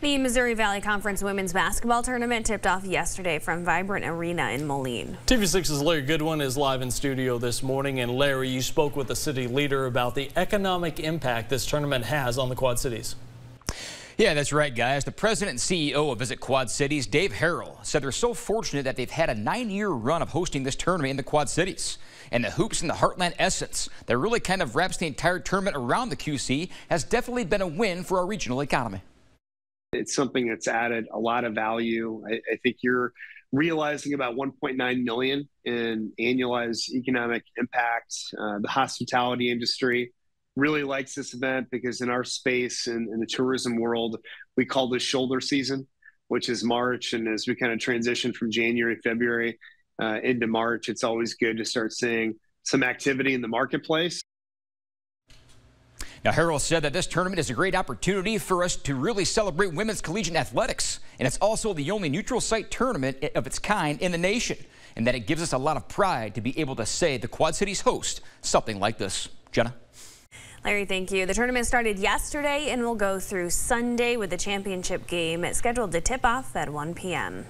The Missouri Valley Conference women's basketball tournament tipped off yesterday from Vibrant Arena in Moline. TV6's Larry Goodwin is live in studio this morning. And Larry, you spoke with the city leader about the economic impact this tournament has on the Quad Cities. Yeah, that's right, guys. The president and CEO of Visit Quad Cities, Dave Herrell, said they're so fortunate that they've had a nine-year run of hosting this tournament in the Quad Cities. And the hoops and the Heartland essence that really kind of wraps the entire tournament around the QC has definitely been a win for our regional economy. It's something that's added a lot of value. I, I think you're realizing about 1.9 million in annualized economic impact. Uh, the hospitality industry really likes this event because in our space and in the tourism world, we call this shoulder season, which is March. And as we kind of transition from January, February uh, into March, it's always good to start seeing some activity in the marketplace. Now, Herrell said that this tournament is a great opportunity for us to really celebrate women's collegiate athletics. And it's also the only neutral site tournament of its kind in the nation. And that it gives us a lot of pride to be able to say the Quad Cities host something like this. Jenna? Larry, thank you. The tournament started yesterday and will go through Sunday with the championship game scheduled to tip off at 1 p.m.